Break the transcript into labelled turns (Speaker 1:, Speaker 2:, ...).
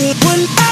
Speaker 1: good when I